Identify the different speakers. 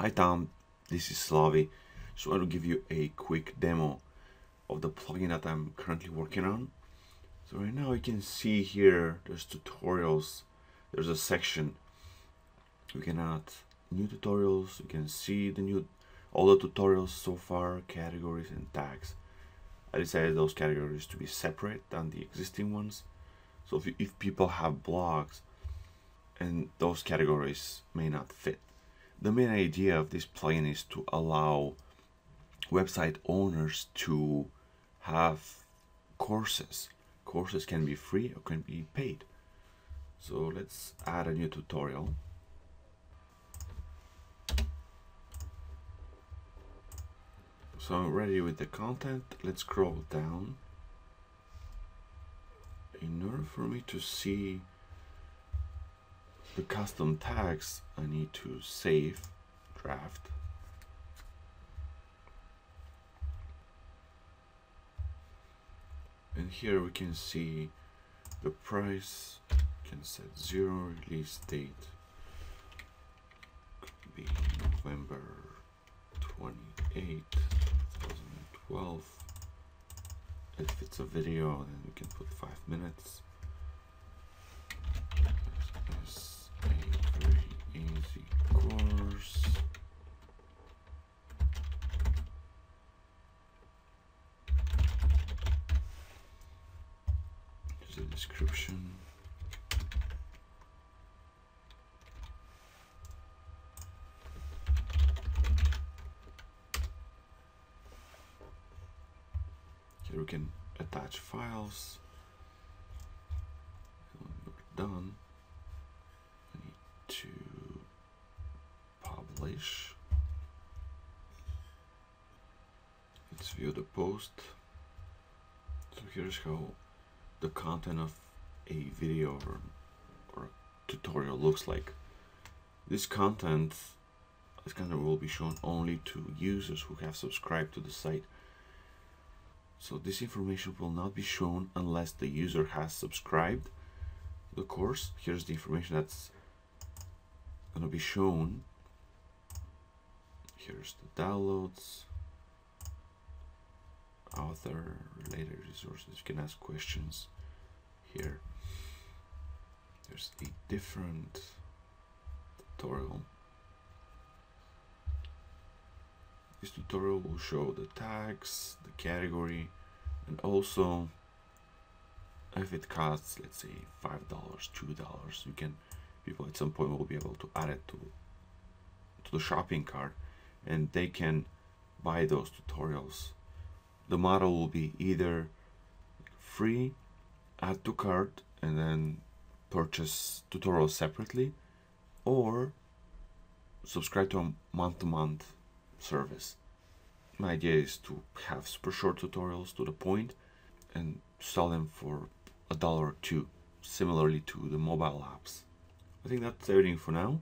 Speaker 1: Hi Tom, this is Slavi. So I'll give you a quick demo of the plugin that I'm currently working on. So right now you can see here there's tutorials. There's a section. We can add new tutorials. You can see the new all the tutorials so far, categories and tags. I decided those categories to be separate than the existing ones. So if, if people have blogs and those categories may not fit, the main idea of this plugin is to allow website owners to have courses. Courses can be free or can be paid. So let's add a new tutorial. So I'm ready with the content. Let's scroll down. In order for me to see the custom tags, I need to save draft. And here we can see the price, can set zero, release date, could be November 28, 2012. If it's a video, then we can put five minutes. The description. Here we can attach files. We're done, we need to publish. Let's view the post. So here's how the content of a video or, or a tutorial looks like. This content, this content will be shown only to users who have subscribed to the site. So this information will not be shown unless the user has subscribed to the course. Here's the information that's going to be shown. Here's the downloads author related resources you can ask questions here. There's a different tutorial. This tutorial will show the tags the category and also if it costs let's say five dollars two dollars you can people at some point will be able to add it to to the shopping cart and they can buy those tutorials the model will be either free, add to cart, and then purchase tutorials separately, or subscribe to a month-to-month -month service. My idea is to have super short tutorials to the point and sell them for a dollar or two, similarly to the mobile apps. I think that's everything for now.